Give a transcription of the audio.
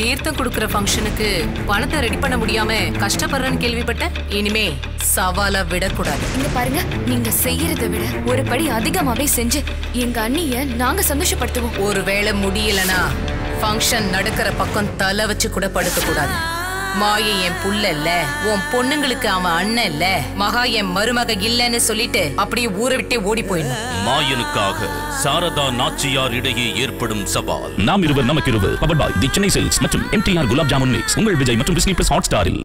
தீர்த்தம் கொடுக்கற ஃபங்க்ஷனுக்கு பணத்தை ரெடி பண்ண முடியாம கஷ்டப்படுறேன்னு கேள்விப்பட்டேன். இனிமே சவாலா விடக்கூடாது. இங்க பாருங்க நீங்க செய்யறதை விட ஒரு படி அதிகமாவே செஞ்சு எங்க அண்ணிய நாங்க சந்தோஷப்படுத்துவோம். ஒருவேளை முடியலனா ஃபங்க்ஷன் நடக்கிற பக்கம் தலை வச்சு கூட படுக்க கூடாது மாயை என் புள்ள இல்ல. உன் பொண்ணுங்களுக்கு அவன் அண்ணன் இல்ல. மகா என் மருமக இல்லன்னு சொல்லிட்டு அப்படியே ஊரை விட்டே ஓடி போயிடணும். மாயனுக்காக சாரதா நாச்சியார் இடையே ஏற்படும் சவால். நாம் இருவர் நமக்கு இருவர் powered by the Chennai Silks மற்றும் எம்டிஆர் குலாப் ஜாமுன் மிக்ஸ் உங்கள் விஜய் மற்றும் டிஸ்னி பிளஸ் ஹாட் ஸ்டாரில்